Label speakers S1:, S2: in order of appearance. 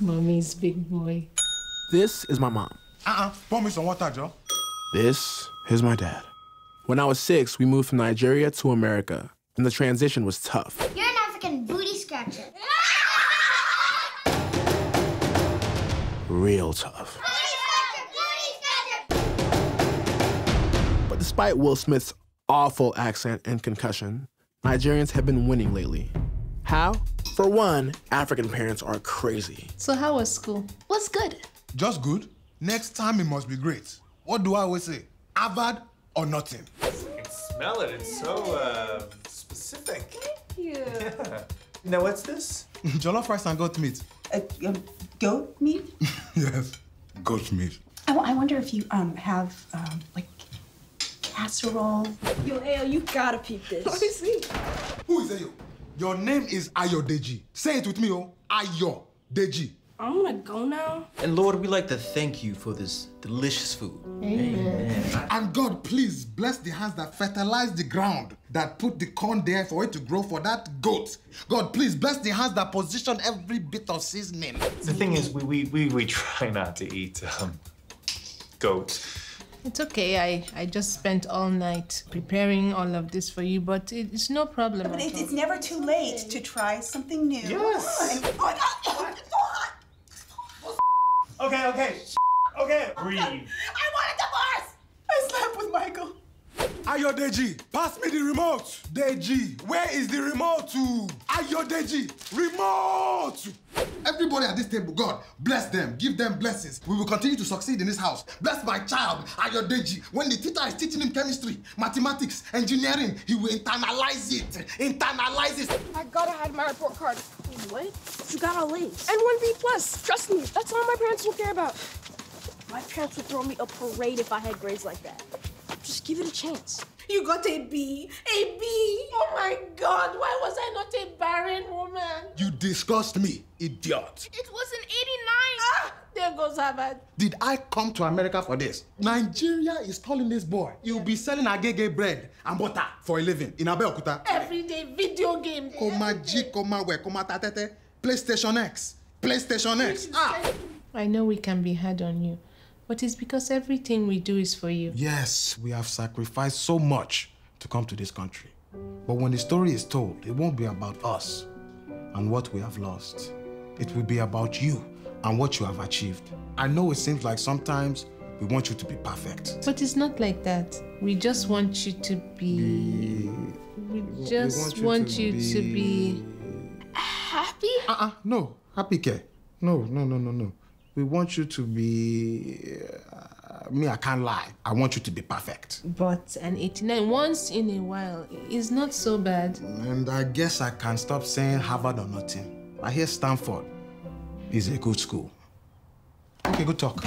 S1: Mommy's big boy.
S2: This is my mom.
S3: Uh-uh. Pour me some water, Joe.
S2: This is my dad. When I was six, we moved from Nigeria to America, and the transition was tough.
S4: You're an African booty scratcher.
S2: Real tough.
S4: Booty scratcher, booty scratcher.
S2: But despite Will Smith's awful accent and concussion, Nigerians have been winning lately. How? For one, African parents are crazy.
S1: So how was school?
S5: What's good?
S3: Just good. Next time it must be great. What do I always say? Harvard or nothing.
S6: I can smell it. It's so uh, specific.
S1: Thank you.
S6: Yeah. Now what's this?
S3: Jollof rice and goat meat.
S7: Uh, um, goat meat?
S3: yes, goat meat.
S7: I, w- I wonder if you um have um like casserole.
S5: Yo, Ayo, you gotta peep this.
S1: Let me see.
S3: Who is Ayo? Your name is Ayodeji. Say it with me, oh. Ayodeji.
S5: I'm gonna go now.
S8: And Lord, we like to thank you for this delicious food. Amen.
S3: And God, please bless the hands that fertilize the ground, that put the corn there for it to grow for that goat. God, please bless the hands that position every bit of seasoning.
S6: The thing is, we we we, we try not to eat um, goat.
S1: It's okay. I, I just spent all night preparing all of this for you, but it, it's no problem.
S7: But
S1: at
S7: it,
S1: all.
S7: it's never too late to try something new.
S6: Yes.
S7: Come on. My God.
S6: Okay, okay, okay. Breathe.
S7: I want a divorce! I slept with Michael.
S3: Ayodeji, pass me the remote. Deji, where is the remote to? Ayodeji, remote! Everybody at this table, God, bless them, give them blessings. We will continue to succeed in this house. Bless my child, Ayodeji. When the teacher is teaching him chemistry, mathematics, engineering, he will internalize it. Internalize it.
S5: I gotta hide my report card. What? You got all A's. And one B plus. Trust me, that's all my parents will care about. My parents would throw me a parade if I had grades like that. Just give it a chance.
S1: You got a B. A B. Oh my God. Why was I not a barren woman?
S3: You disgust me, idiot.
S1: It was an 89. Ah, there goes Harvard.
S3: Did I come to America for this? Nigeria is calling this boy. You'll be selling agege bread and butter for a living in Abeokuta.
S1: Everyday video game.
S3: Koma G, koma we, koma tatete. PlayStation X. PlayStation X. Ah!
S1: I know we can be hard on you, but it's because everything we do is for you.
S3: Yes, we have sacrificed so much to come to this country. But when the story is told, it won't be about us and what we have lost. It will be about you and what you have achieved. I know it seems like sometimes we want you to be perfect.
S1: But it's not like that. We just want you to be. We just want you, to be. happy.
S3: Uh-uh, no. Happy care. No, no, no, no, no. We want you to be. Uh, me, I can't lie. I want you to be perfect.
S1: But an 89 once in a while is not so bad.
S3: And I guess I can stop saying Harvard or nothing. I hear Stanford is a good school. Okay, good talk.